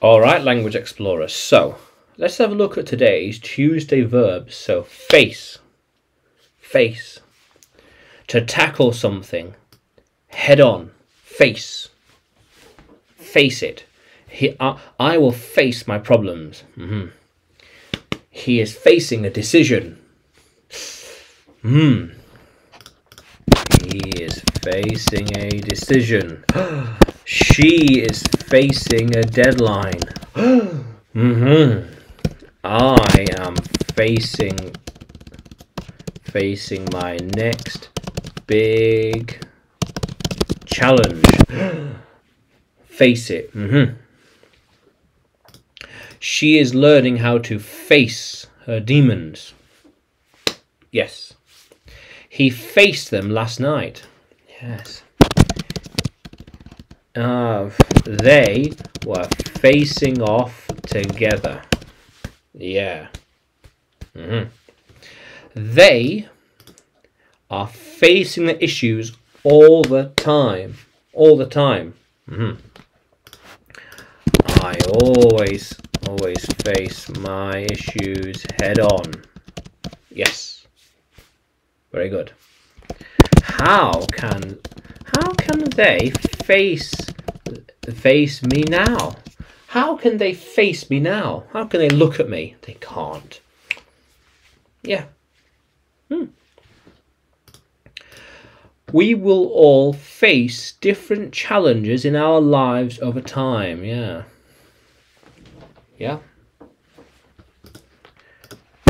All right, Language Explorer. So let's have a look at today's Tuesday verbs. So face, face. To tackle something, head on, face. Face it. He, I, I will face my problems. hmm He is facing a decision. Hmm. He is facing a decision. she is facing a deadline. hmm I am facing facing my next big challenge. Face it. hmm She is learning how to face her demons. Yes. He faced them last night. Yes. Uh, they were facing off together. Yeah. hmm They are facing the issues all the time. All the time. hmm I always, always face my issues head on. Yes. Very good. How can how can they face face me now? How can they face me now? How can they look at me? They can't. Yeah. Hmm. We will all face different challenges in our lives over time. Yeah. Yeah.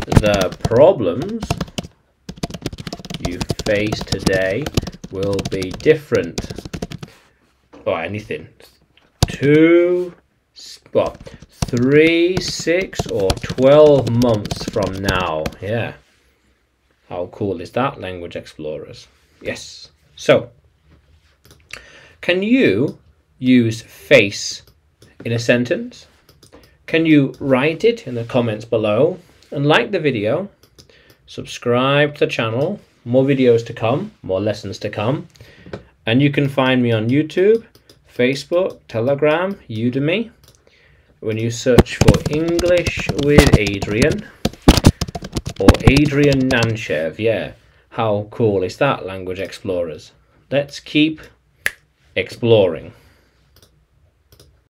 The problems you face today will be different. Or anything. Two, what, three, six, or twelve months from now. Yeah. How cool is that, Language Explorers? Yes. So, can you use face in a sentence? Can you write it in the comments below and like the video? Subscribe to the channel more videos to come, more lessons to come. And you can find me on YouTube, Facebook, Telegram, Udemy. When you search for English with Adrian or Adrian Nantchev, yeah. How cool is that, Language Explorers? Let's keep exploring.